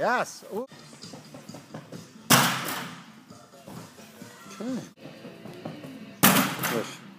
Yes. Ooh. Okay. Push.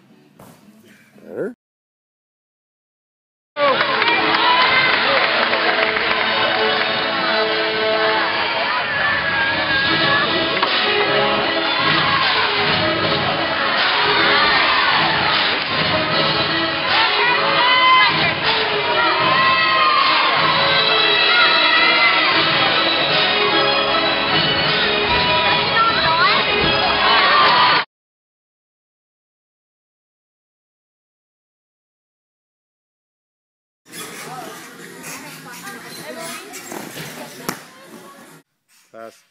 Pass.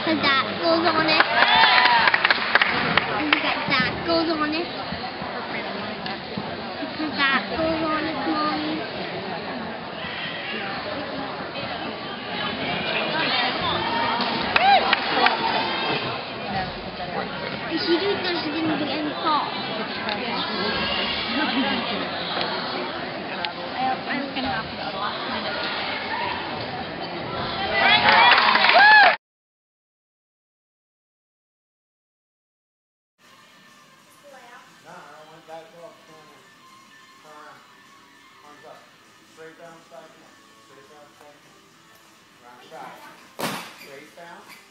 because that goes on it. You got that goes on it. Because that goes on it, mommy. If you do this, you're going to get any call. No, Straight down, back in. Straight down, back in. Round back. Straight down.